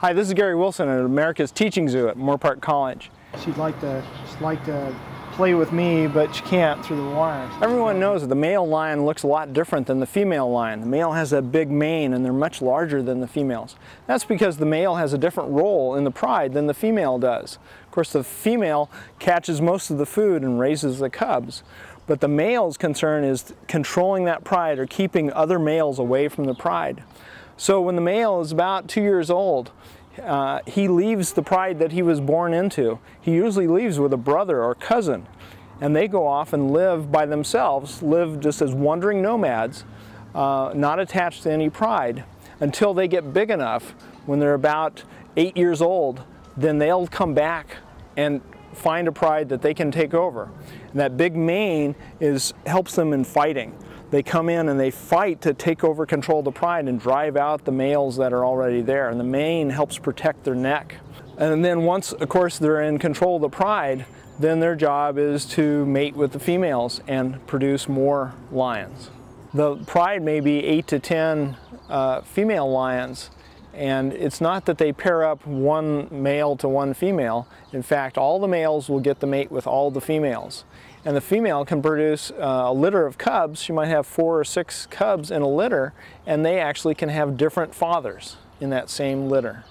Hi, this is Gary Wilson at America's Teaching Zoo at Moorpark College. She'd like to, she'd like to play with me, but she can't through the wires. Everyone knows that the male lion looks a lot different than the female lion. The male has a big mane and they're much larger than the females. That's because the male has a different role in the pride than the female does. Of course, the female catches most of the food and raises the cubs. But the male's concern is controlling that pride or keeping other males away from the pride. So when the male is about two years old, uh, he leaves the pride that he was born into. He usually leaves with a brother or cousin, and they go off and live by themselves, live just as wandering nomads, uh, not attached to any pride, until they get big enough. When they're about eight years old, then they'll come back and find a pride that they can take over. And that big mane is helps them in fighting they come in and they fight to take over control of the pride and drive out the males that are already there. And the mane helps protect their neck. And then once, of course, they're in control of the pride, then their job is to mate with the females and produce more lions. The pride may be eight to 10 uh, female lions and it's not that they pair up one male to one female. In fact, all the males will get the mate with all the females. And the female can produce uh, a litter of cubs. She might have four or six cubs in a litter, and they actually can have different fathers in that same litter.